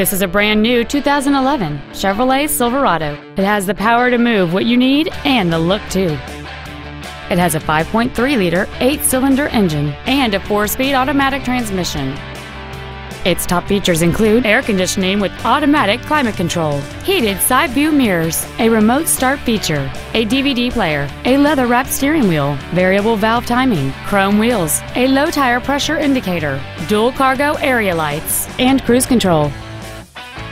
This is a brand new 2011 Chevrolet Silverado. It has the power to move what you need and the look too. It has a 5.3-liter, eight-cylinder engine and a four-speed automatic transmission. Its top features include air conditioning with automatic climate control, heated side view mirrors, a remote start feature, a DVD player, a leather wrapped steering wheel, variable valve timing, chrome wheels, a low tire pressure indicator, dual cargo area lights, and cruise control.